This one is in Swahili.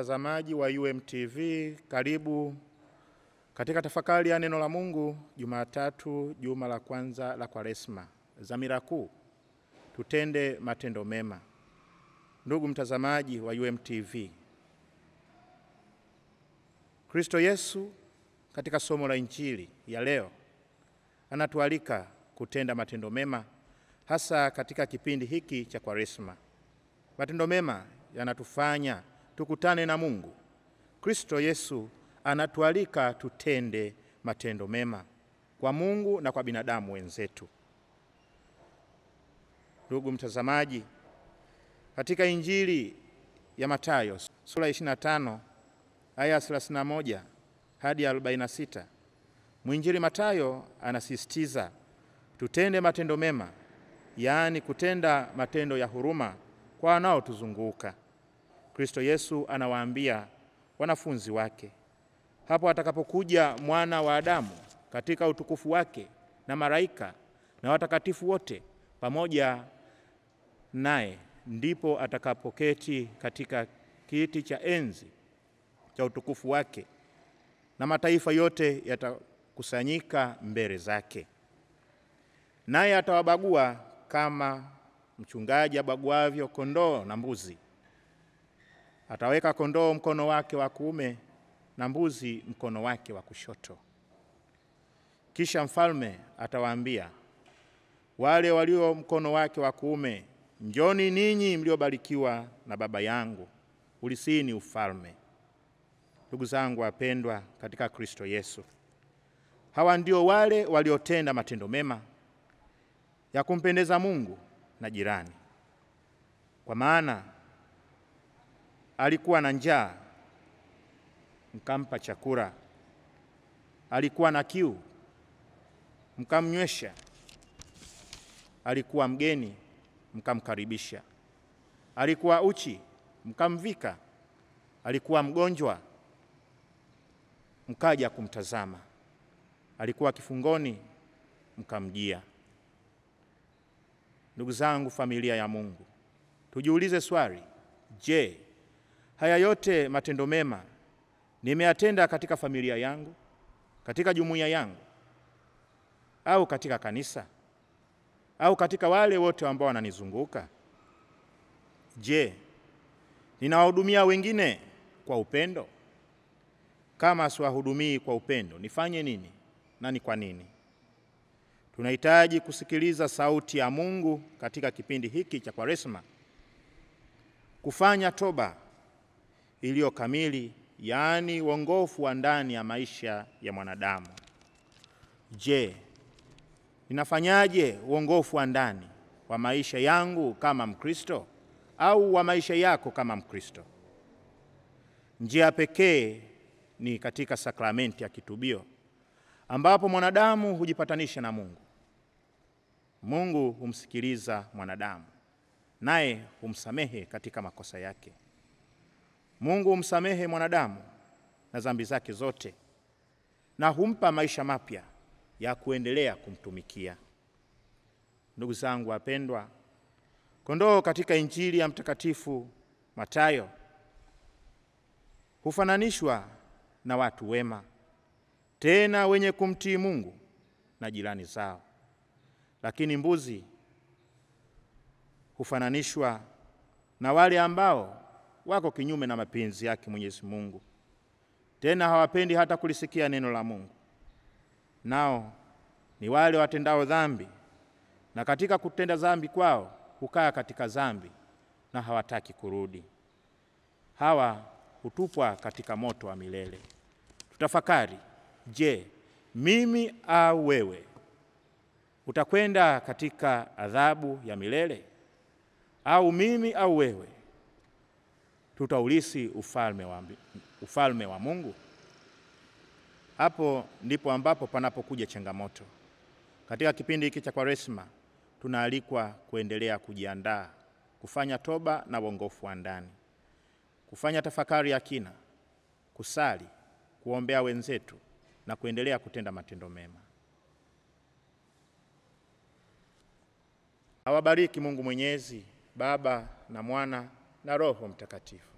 mtazamaji wa UMTV, karibu katika tafakari ya neno la Mungu Jumatatu, juma la kwanza la Kwaresma. Dhamira kuu, tutende matendo mema. Ndugu mtazamaji wa UMTV, Kristo Yesu katika somo la Injili ya leo anatualika kutenda matendo mema, hasa katika kipindi hiki cha Kwaresma. Matendo mema yanatufanya tukutane na Mungu. Kristo Yesu anatualika tutende matendo mema kwa Mungu na kwa binadamu wenzetu. Ndugu mtazamaji, katika Injili ya Mathayo sura 25 aya 31 hadi 46, mwinjili Mathayo anasisitiza tutende matendo mema, yaani kutenda matendo ya huruma kwa wanaotuzunguka. Kristo Yesu anawaambia wanafunzi wake, hapo atakapokuja mwana wa Adamu katika utukufu wake na malaika na watakatifu wote pamoja naye, ndipo atakapoketi katika kiti cha enzi cha utukufu wake, na mataifa yote yatakusanyika mbele zake, naye atawabagua kama mchungaji abaguavyo kondoo na mbuzi. Ataweka kondoo mkono wake wa kuume na mbuzi mkono wake wa kushoto. Kisha mfalme atawaambia wale walio mkono wake wa kuume, njoni ninyi mliobarikiwa na Baba yangu, ulisini ufalme. Ndugu zangu wapendwa katika Kristo Yesu, hawa ndio wale waliotenda matendo mema ya kumpendeza Mungu na jirani. Kwa maana alikuwa na njaa, mkampa chakula; alikuwa na kiu, mkamnywesha; alikuwa mgeni, mkamkaribisha; alikuwa uchi, mkamvika; alikuwa mgonjwa, mkaja kumtazama; alikuwa kifungoni, mkamjia. Ndugu zangu, familia ya Mungu, tujiulize swali: je, haya yote matendo mema nimeyatenda katika familia yangu, katika jumuiya yangu, au katika kanisa, au katika wale wote ambao wananizunguka? Je, ninawahudumia wengine kwa upendo? Kama siwahudumii kwa upendo, nifanye nini na ni kwa nini? Tunahitaji kusikiliza sauti ya Mungu katika kipindi hiki cha Kwaresma, kufanya toba iliyo kamili, yaani uongofu wa ndani ya maisha ya mwanadamu. Je, ninafanyaje uongofu wa ndani wa maisha yangu kama Mkristo au wa maisha yako kama Mkristo? Njia pekee ni katika sakramenti ya kitubio ambapo mwanadamu hujipatanisha na Mungu. Mungu humsikiliza mwanadamu, naye humsamehe katika makosa yake. Mungu humsamehe mwanadamu na dhambi zake zote na humpa maisha mapya ya kuendelea kumtumikia. Ndugu zangu wapendwa, kondoo katika Injili ya Mtakatifu matayo hufananishwa na watu wema tena wenye kumtii Mungu na jirani zao, lakini mbuzi hufananishwa na wale ambao wako kinyume na mapenzi yake Mwenyezi Mungu, tena hawapendi hata kulisikia neno la Mungu. Nao ni wale watendao dhambi, na katika kutenda dhambi kwao hukaa katika dhambi na hawataki kurudi. Hawa hutupwa katika moto wa milele. Tutafakari. Je, mimi au wewe utakwenda katika adhabu ya milele au mimi au wewe tutaulisi ufalme wa, ufalme wa Mungu? Hapo ndipo ambapo panapokuja changamoto. Katika kipindi hiki cha Kwaresma tunaalikwa kuendelea kujiandaa, kufanya toba na uongofu wa ndani, kufanya tafakari ya kina, kusali, kuombea wenzetu na kuendelea kutenda matendo mema. Awabariki Mungu Mwenyezi, Baba na Mwana na Roho Mtakatifu.